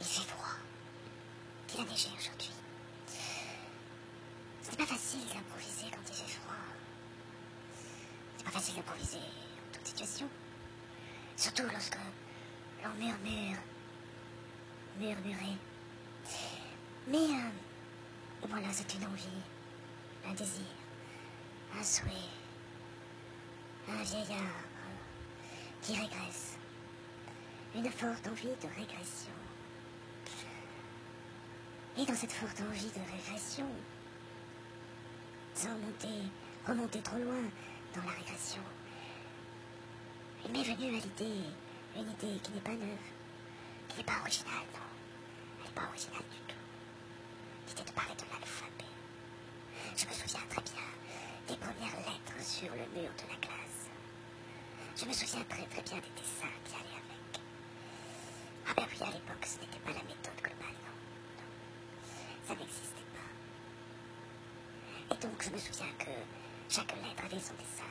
Il fait froid. Il a neigé aujourd'hui. Ce n'est pas facile d'improviser quand il fait froid. C'est pas facile d'improviser en toute situation. Surtout lorsque l'on murmure, murmurer. Mais euh, voilà, c'est une envie, un désir, un souhait, un vieil arbre qui régresse. Une forte envie de régression. Et dans cette forte envie de régression, sans monter, remonter trop loin dans la régression, il m'est venu à l'idée, une idée qui n'est pas neuve, qui n'est pas originale, non. Elle n'est pas originale du tout. L'idée de parler de l'alphabet. Je me souviens très bien des premières lettres sur le mur de la classe. Je me souviens très très bien des dessins qui allaient avec. Ah ben oui, à l'époque, ce n'était pas la méthode non. Ça n'existait pas. Et donc, je me souviens que chaque lettre avait son dessin.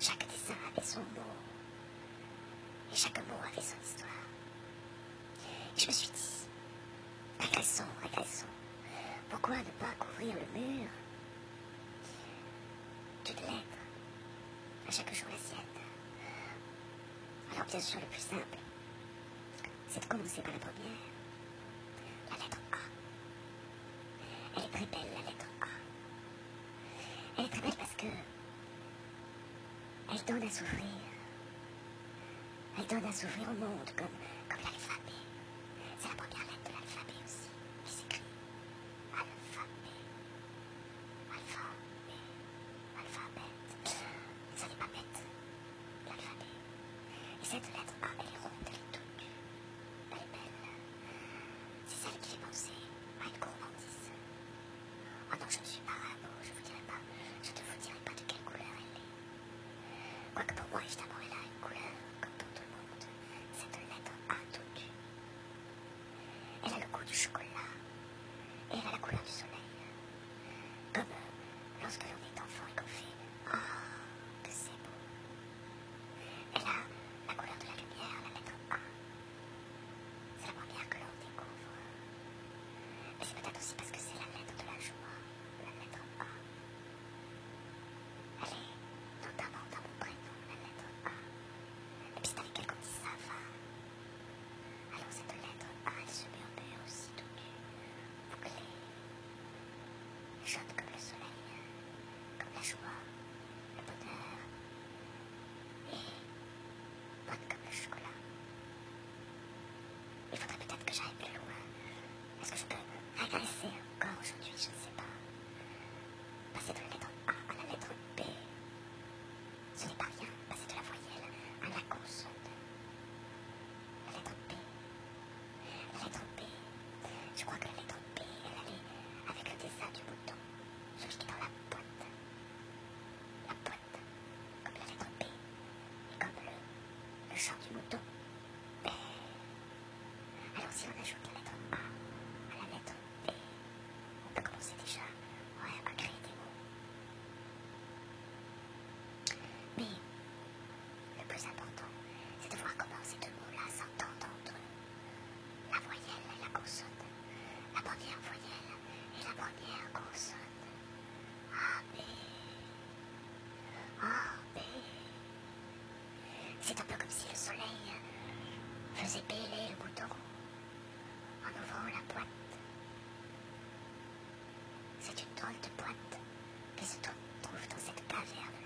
Chaque dessin avait son mot. Et chaque mot avait son histoire. Et je me suis dit, régressons, régressons. Pourquoi ne pas couvrir le mur d'une lettre À chaque jour la sienne? Alors bien sûr, le plus simple, c'est de commencer par la première. La lettre A. Elle est très belle, la lettre A. Elle est très belle parce que elle donne à s'ouvrir. Elle donne à s'ouvrir au monde comme, plus important, c'est de voir comment ces deux mots-là s'entendent entre. La voyelle et la consonne. La première voyelle et la première consonne. A, B. A, B. C'est un peu comme si le soleil faisait bêler le bouton en ouvrant la boîte. C'est une drôle de boîte qui se trouve dans cette caverne.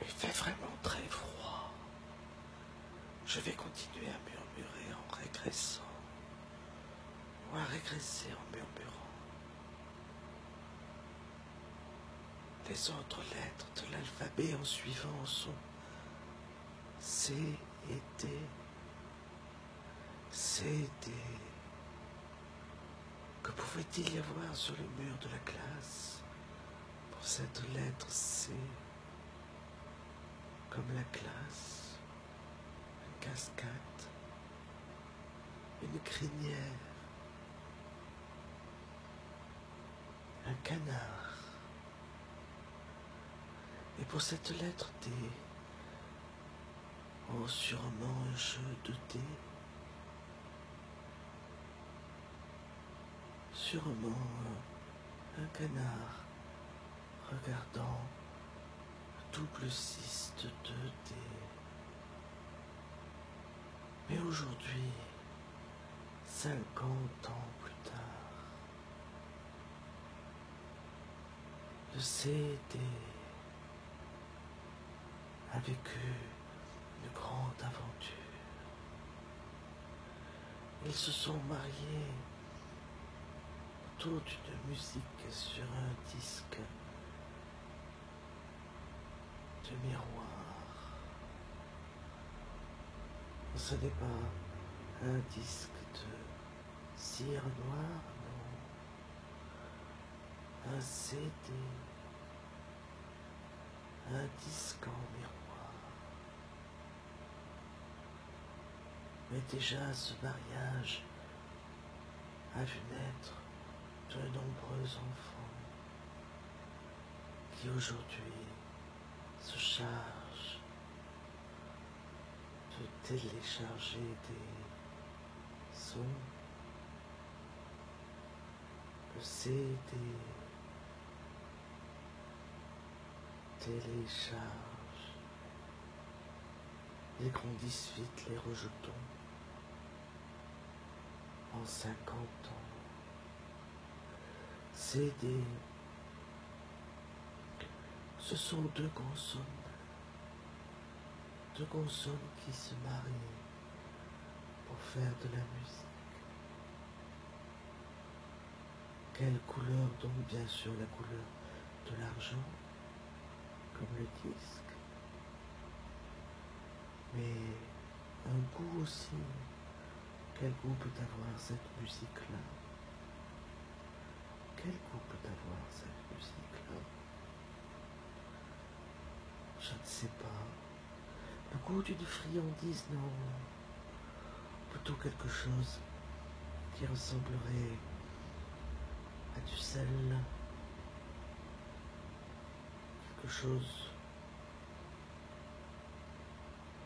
Il fait vraiment très froid. Je vais continuer à murmurer en régressant. Ou à régresser en murmurant. Les autres lettres de l'alphabet en suivant sont C et D. C, D. Que pouvait-il y avoir sur le mur de la classe pour cette lettre C comme la classe, une cascade, une crinière, un canard, Et pour cette lettre D, oh sûrement un jeu de dés, sûrement un canard regardant le double 6 de 2D. Mais aujourd'hui, 50 ans plus tard, le CD a vécu une grande aventure. Ils se sont mariés autour d'une musique sur un disque de miroir. Ce n'est pas un disque de cire noire, non. Un CD, un disque en miroir. Mais déjà ce mariage a vu naître de nombreux enfants qui aujourd'hui se chargent de télécharger des sons, le CD télécharge, les grandissent vite, les rejetons en 50 ans. CD, ce sont deux consonnes, deux consonnes qui se marient pour faire de la musique. Quelle couleur donc Bien sûr la couleur de l'argent, comme le disque, mais un goût aussi. Quel goût peut avoir cette musique-là Quel goût peut avoir cette musique-là Je ne sais pas. Le goût d'une friandise, non. Plutôt quelque chose qui ressemblerait à du sel. Quelque chose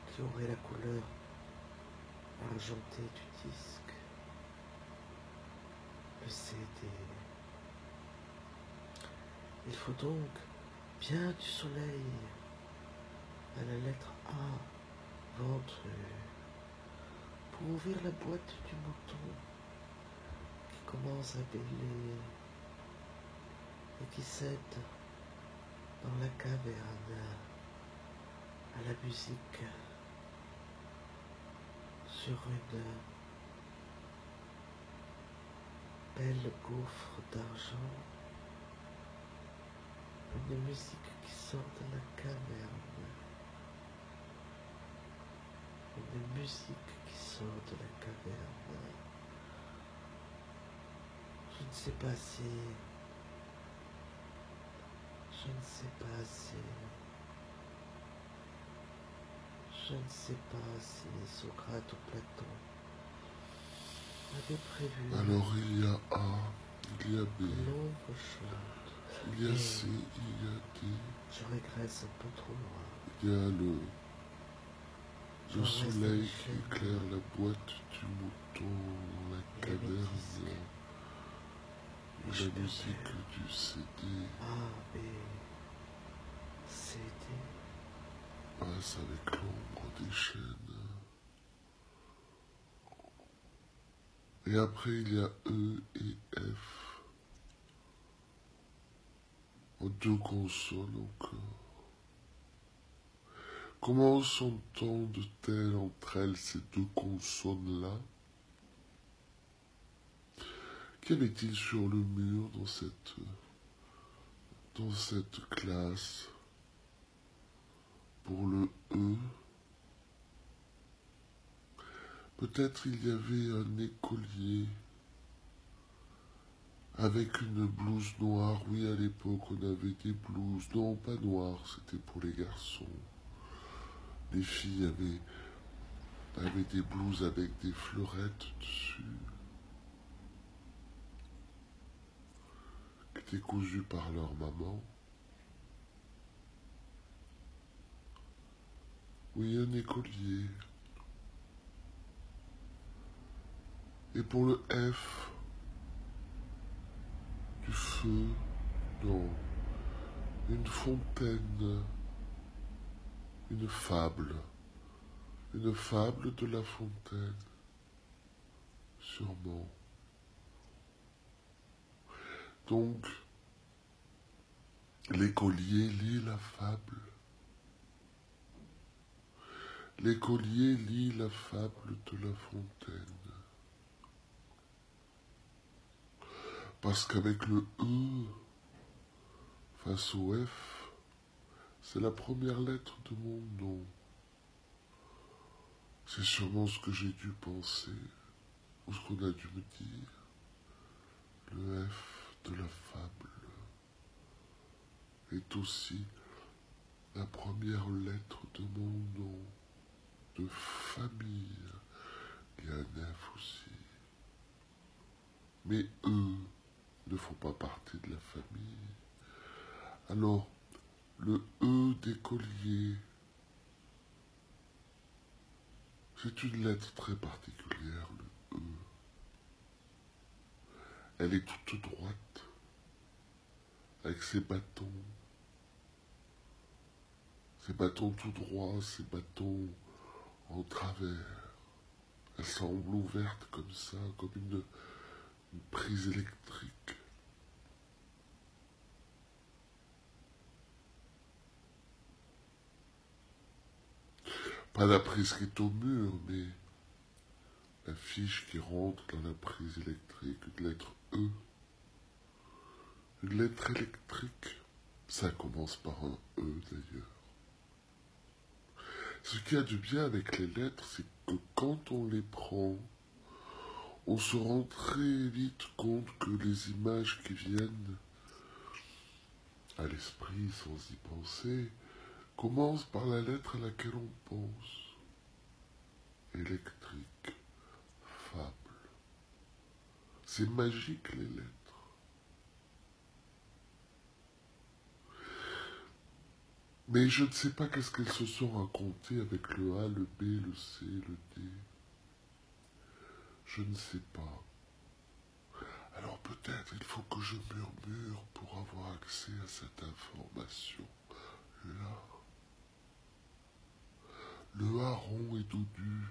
qui aurait la couleur argentée du disque. Le CD. Il faut donc bien du soleil à la lettre A, ventre, pour ouvrir la boîte du mouton qui commence à bêler et qui cède dans la caverne à la musique sur une belle gaufre d'argent, une musique qui sort de la caverne, musique qui sort de la caverne. Je ne sais pas si, je ne sais pas si, je ne sais pas si Socrate ou Platon avaient prévu Alors il y a A, il y a B, il y a C, il y a D, Je régresse un peu trop loin. il y a le, le soleil éclaire la boîte du mouton, la caverne, la musique du CD A, B, C, D. passe avec l'ombre des chaînes. Et après il y a E et F. En deux consonnes encore. Comment s'entendent-elles entre elles ces deux consonnes-là? Qu'avait-il sur le mur dans cette, dans cette classe? Pour le E? Peut-être il y avait un écolier avec une blouse noire. Oui, à l'époque, on avait des blouses. Non, pas noires, c'était pour les garçons. Les filles avaient, des blouses avec des fleurettes dessus. Qui étaient cousues par leur maman. Oui, un écolier. Et pour le F, du feu, non, une fontaine, une fable, une fable de la fontaine, sûrement. Donc, l'écolier lit la fable. L'écolier lit la fable de la fontaine. Parce qu'avec le E face au F, c'est la première lettre de mon nom. C'est sûrement ce que j'ai dû penser, ou ce qu'on a dû me dire. Le F de la fable est aussi la première lettre de mon nom, de famille. Il y a un F aussi. Mais eux ne font pas partie de la famille. Alors, le E d'écolier, c'est une lettre très particulière, le E. Elle est toute droite, avec ses bâtons, ses bâtons tout droits, ses bâtons en travers. Elle semble ouverte comme ça, comme une prise électrique. Pas la prise qui est au mur, mais la fiche qui rentre dans la prise électrique, une lettre E. Une lettre électrique, ça commence par un E d'ailleurs. Ce qui a du bien avec les lettres, c'est que quand on les prend, on se rend très vite compte que les images qui viennent à l'esprit sans y penser commencent par la lettre à laquelle on pense. Électrique, fable. C'est magique les lettres. Mais je ne sais pas qu'est-ce qu'elles se sont racontées avec le A, le B, le C, le D. Je ne sais pas. Alors peut-être il faut que je murmure pour avoir accès à cette information-là. Le hareng est dodu,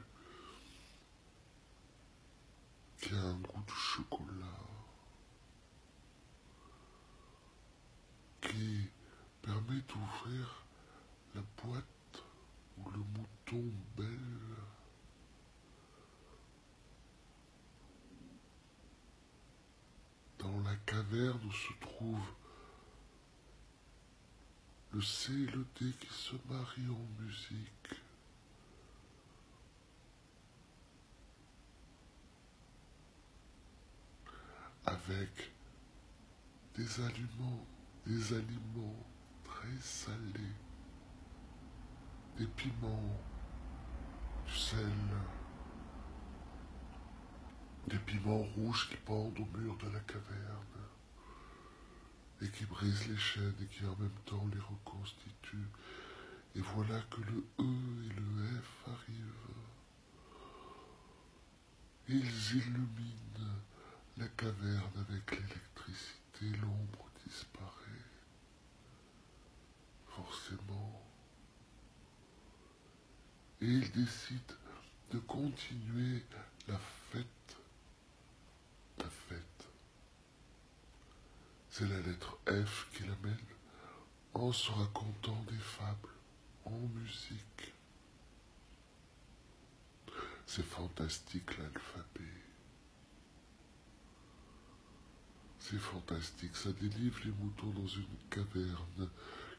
qui a un goût de chocolat, qui permet d'ouvrir la boîte où le mouton belle. Dans la caverne où se trouve le C et le D qui se marient en musique. Avec des aliments, des aliments très salés, des piments, du sel, des piments rouges qui pendent au mur de la caverne et qui brisent les chaînes et qui en même temps les reconstituent. Et voilà que le E et le F arrivent. Ils illuminent la caverne avec l'électricité, l'ombre disparaît. Forcément. Et ils décident de continuer la fête la fête. C'est la lettre F qui l'amène en se racontant des fables en musique. C'est fantastique l'alphabet. C'est fantastique, ça délivre les moutons dans une caverne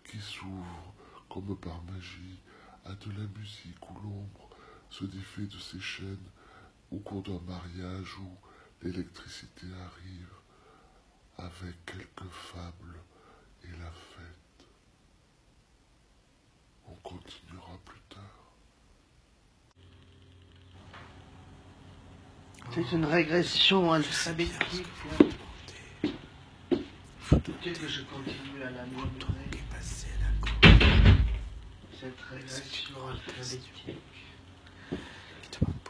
qui s'ouvre comme par magie à de la musique où l'ombre se défait de ses chaînes au cours d'un mariage où l'électricité arrive avec quelques fables et la fête. On continuera plus tard. C'est une régression alphabétique. Que je continue à la murmurer. cette qui demande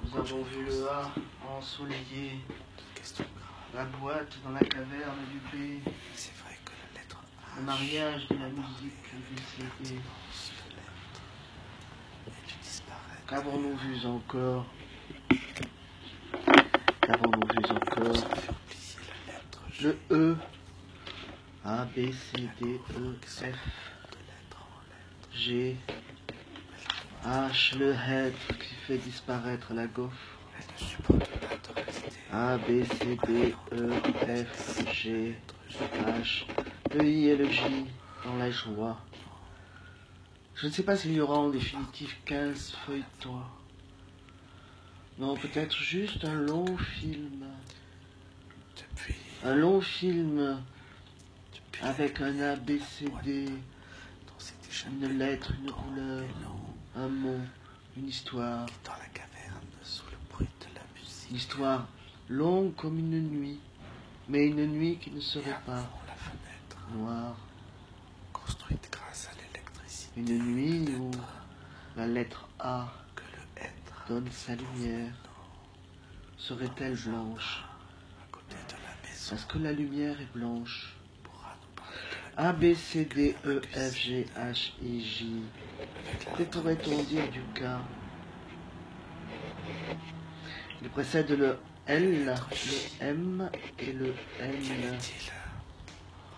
Nous avons vu le A ensoleillé, la boîte dans la caverne du B, C'est vrai que la lettre H le mariage de la musique disparais. Qu'avons-nous vu encore? Qu'avons-nous vu encore? Le E. A, B, C, D, E, F. G, H, le être qui fait disparaître la gaufre. A, B, C, D, E, F, G, H, le I et le J dans la joie. Je ne sais pas s'il y aura en définitive 15 feuilletons. Non, peut-être juste un long film. Depuis, Un long film avec un A, B, C, D, dans cette échappée une lettre, une couleur, un mot, une histoire. dans la caverne, sous le bruit de la musique. Une histoire longue comme une nuit, mais une nuit qui ne serait pas la fenêtre, noire. construite grâce à l'électricité. Une nuit où la lettre A que le être donne sa lumière. Serait-elle blanche? à côté de la maison Parce que la lumière est blanche. pourra nous parler de la A, B, C, D, E, F, G, H, I, J. Que pourrait-on dire du cas Il précède le L, le M et le N.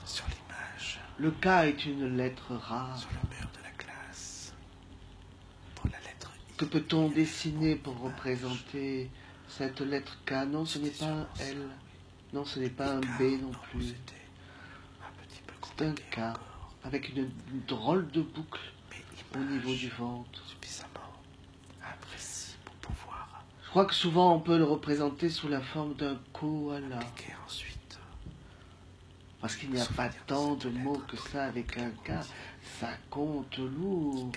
Sur l'image, Le K est une lettre rare. sur le mur de la classe Pour la lettre I, Que peut-on dessiner pour représenter cette lettre K? Non, ce n'est pas un L. Non, ce n'est pas un B non plus. K encore, avec une drôle de boucle au niveau du ventre. suffisamment pour pouvoir Je crois que souvent on peut le représenter sous la forme d'un koala. ensuite Parce qu'il n'y a pas tant de mots que ça avec un K. Ça compte lourd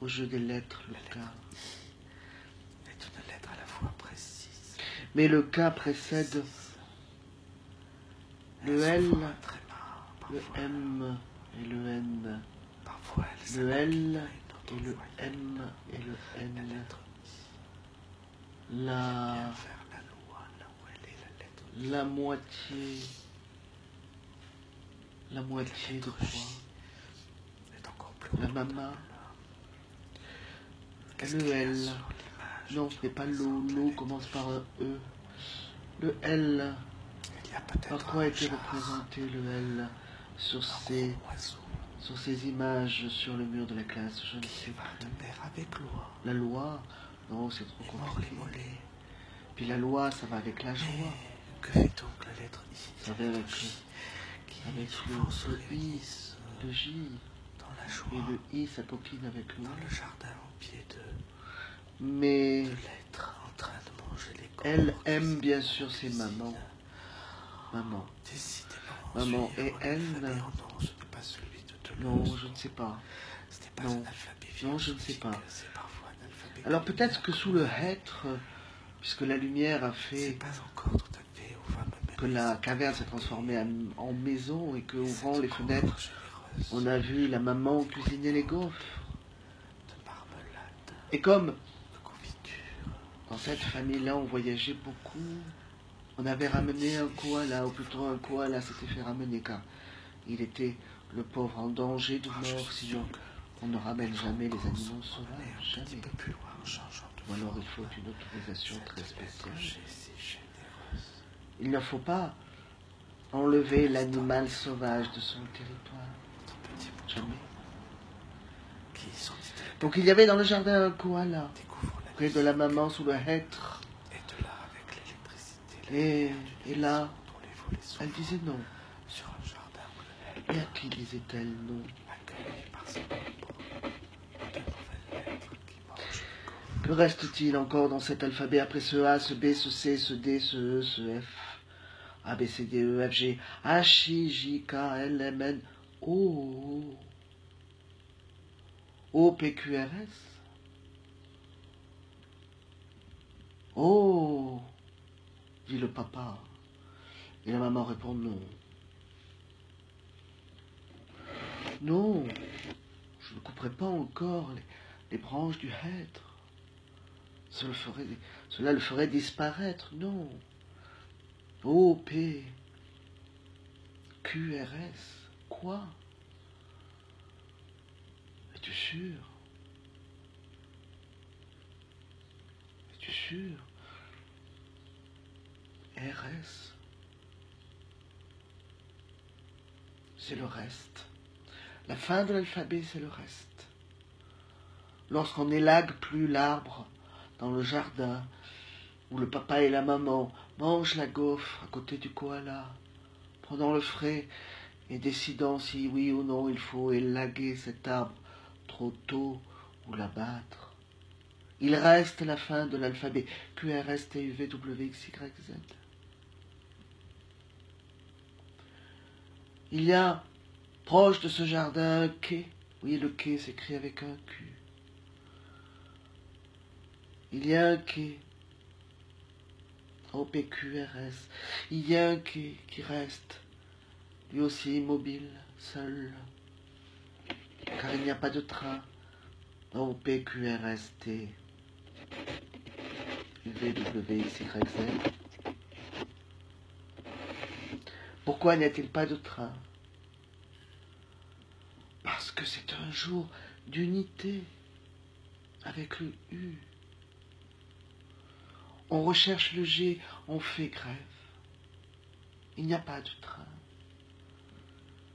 au jeu des lettres, le K. est une lettre à la fois précise. Mais le K précède le L, le. M et le N. Le L et le. M et le N. La, la moitié. La moitié de quoi? Est encore plus La. Qu'est-ce Le L. Non, ce n'est pas l'eau. L'eau commence par un E. Le L. Il y a peut-être Par quoi char, représenté le L? Sur ces, sur ces images sur le mur de la classe Je ne sais va pas. de pair avec loi. La loi? Non, c'est trop compliqué. Puis la loi, ça va avec la joie. Que fait donc la lettre I Ça va avec avec le- se le J dans la et joie, le I, ça coquine avec le dans le jardin au pied de, Mais de l'être en train de manger les elle aime bien sûr ses mamans. Maman. Décidément, Maman, et elle non, ce n'est pas celui de Deleuze. Non, je ne sais pas. Ce n'est pas Non. un alphabet Non, je ne sais pas. C'est parfois un alphabet Alors peut-être que sous le être, puisque la lumière a fait pas encore tout à fait au fameux que la caverne s'est transformée en- maison et que ouvrant les fenêtres, on a vu la maman cuisiner les gaufres. de marmelade, Et comme dans cette famille-là, on voyageait beaucoup, on avait ramené un koala, ou plutôt un koala s'était fait ramener car il était le pauvre en danger de Ah, mort, sinon on ne ramène jamais les animaux sauvages, jamais. Ou alors il faut une autorisation très spéciale. Il ne faut pas enlever l'animal sauvage de son territoire. Jamais. Donc il y avait dans le jardin un koala, près de la maman sous le hêtre. Et de là, avec l'électricité, la Et, là, elle disait non. sur un jardin Et à qui disait-elle non? Que reste-t-il encore dans cet alphabet après ce A, ce B, ce C, ce D, ce E, ce F? A, B, C, D, E, F, G, H, I, J, K, L, M, N, O, O, P, Q, R, S. Oh dit le papa. Et la maman répond non. Non, je ne couperai pas encore les, branches du hêtre. Cela le ferait, cela le ferait disparaître, non. O, P, Q, R, S, quoi? Es-tu sûr? Es-tu sûr? RS c'est le reste. La fin de l'alphabet, c'est le reste. Lorsqu'on élague plus l'arbre dans le jardin, où le papa et la maman mangent la gaufre à côté du koala, prenant le frais et décidant si oui ou non il faut élaguer cet arbre trop tôt ou l'abattre. Il reste la fin de l'alphabet Q, R, S, T, U, V, W, X, Y, Z. Il y a proche de ce jardin un quai. Oui, le quai s'écrit avec un Q. Il y a un quai. O-P-Q-R-S. Il y a un quai qui reste, lui aussi immobile, seul. Car il n'y a pas de train. O-P-Q-R-S-T. V-W-X-Y-Z. Pourquoi n'y a-t-il pas de train? Parce que c'est un jour d'unité avec le U. On recherche le G, on fait grève. Il n'y a pas de train.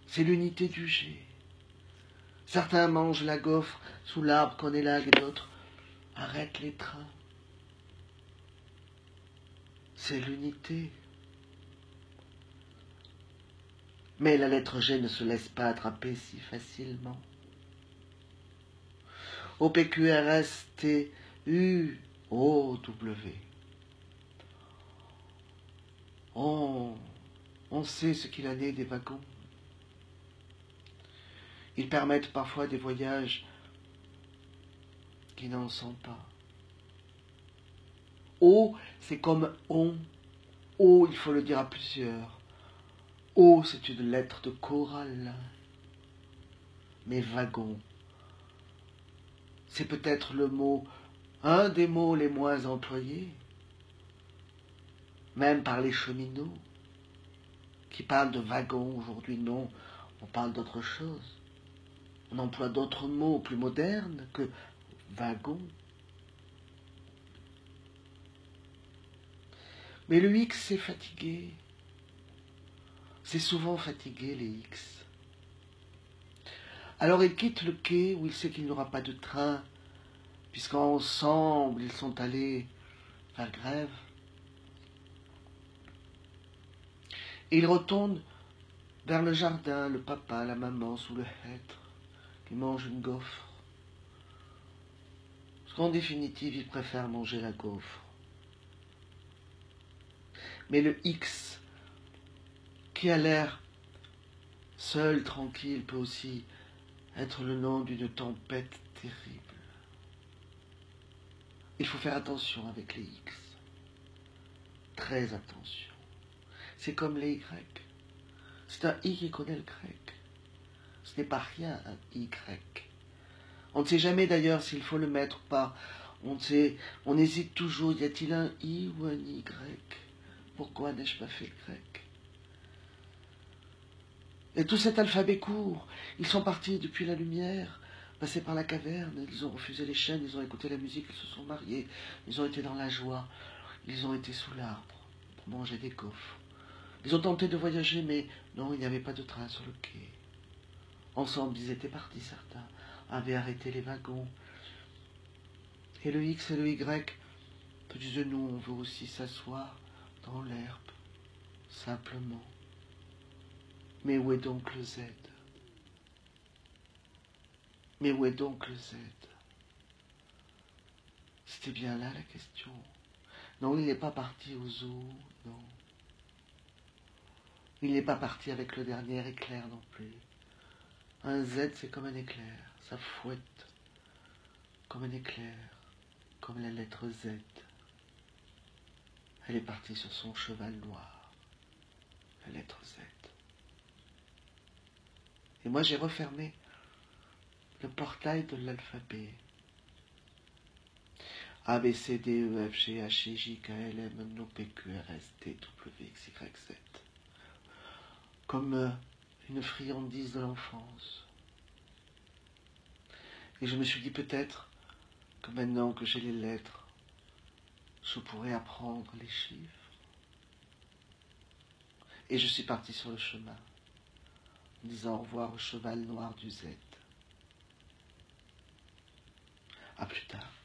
C'est l'unité du G. Certains mangent la gaufre sous l'arbre qu'on élague et d'autres arrêtent les trains. C'est l'unité. Mais la lettre G ne se laisse pas attraper si facilement. O, P, Q, R, S, T, U, O, W. On, sait ce qu'il en est des wagons. Ils permettent parfois des voyages qui n'en sont pas. O, c'est comme on. O, il faut le dire à plusieurs. Oh, c'est une lettre de chorale. Mais wagon, c'est peut-être le mot, un des mots les moins employés, même par les cheminots, qui parlent de wagon aujourd'hui. Non, on parle d'autre chose. On emploie d'autres mots plus modernes que wagon. Mais le X est fatigué. C'est souvent fatigué, les X. Alors il quitte le quai où il sait qu'il n'aura pas de train, puisqu'ensemble ils sont allés faire grève. Et il retourne vers le jardin, le papa, la maman sous le hêtre, qui mange une gaufre. Parce qu'en définitive, il préfère manger la gaufre. Mais le X qui a l'air seul, tranquille, peut aussi être le nom d'une tempête terrible. Il faut faire attention avec les X. Très attention. C'est comme les Y. C'est un I qui connaît le grec. Ce n'est pas rien un Y. On ne sait jamais d'ailleurs s'il faut le mettre ou pas. On, sait, on hésite toujours. Y a-t-il un I ou un Y? Pourquoi n'ai-je pas fait grec? Et tout cet alphabet court, ils sont partis depuis la lumière, passés par la caverne, ils ont refusé les chaînes, ils ont écouté la musique, ils se sont mariés, ils ont été dans la joie, ils ont été sous l'arbre pour manger des gaufres. Ils ont tenté de voyager, mais non, il n'y avait pas de train sur le quai. Ensemble, ils étaient partis, certains, avaient arrêté les wagons. Et le X et le Y te disent, nous, on veut aussi s'asseoir dans l'herbe, simplement. Mais où est donc le Z? Mais où est donc le Z? C'était bien là la question. Non, il n'est pas parti au zoo, non. Il n'est pas parti avec le dernier éclair non plus. Un Z, c'est comme un éclair, ça fouette comme un éclair, comme la lettre Z. Elle est partie sur son cheval noir, la lettre Z. Et moi, j'ai refermé le portail de l'alphabet. A, B, C, D, E, F, G, H, I, J, K, L, M, N, O, P, Q, R, S, T, W, X, Y, Z. Comme euh, une friandise de l'enfance. Et je me suis dit peut-être que maintenant que j'ai les lettres, je pourrais apprendre les chiffres. Et je suis parti sur le chemin, disant au revoir au cheval noir du Z. À plus tard.